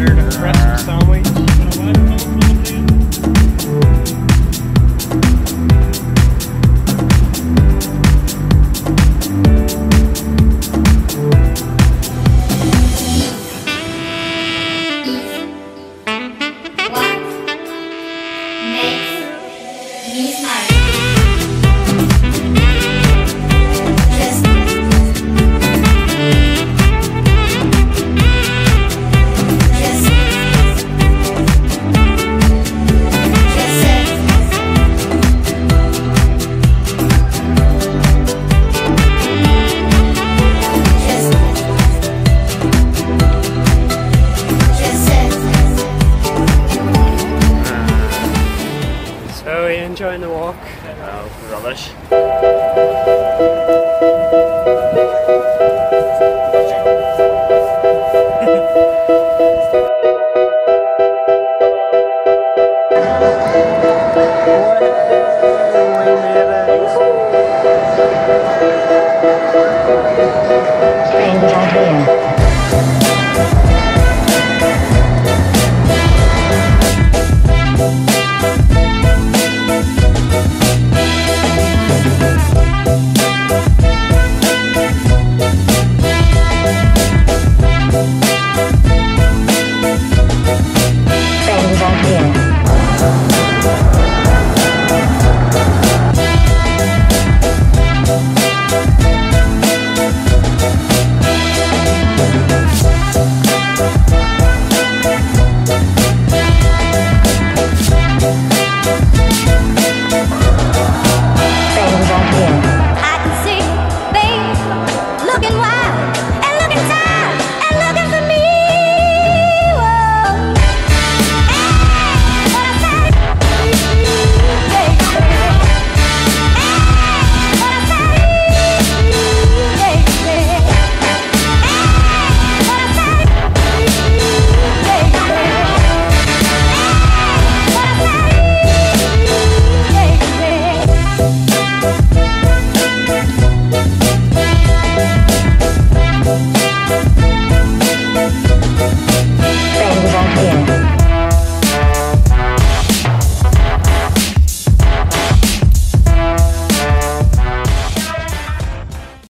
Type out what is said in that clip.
ordered a breakfast sandwich. enjoying the walk. Oh, rubbish. Thank